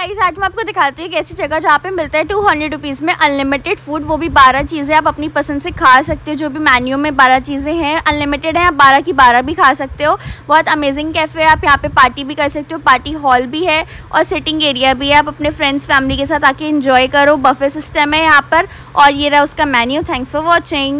Guys आज मैं आपको दिखाती हूँ ऐसी जगह जहाँ पे मिलता है टू हंड्रेड रुपीज़ में अनलिमिटेड फ़ूड वो भी बारह चीज़ें आप अपनी पसंद से खा सकते हो, जो भी मेन्यू में बारह चीज़ें हैं। अनलिमिटेड है, आप बारह की बारह भी खा सकते हो। बहुत अमेजिंग कैफ़े है, आप यहाँ पे पार्टी भी कर सकते हो पार्टी हॉल भी है और सिटिंग एरिया भी है। आप अपने फ्रेंड्स फैमिली के साथ आके इन्जॉय करो बफे सिस्टम है यहाँ पर। और ये रहा उसका मेन्यू थैंक्स फॉर वॉचिंग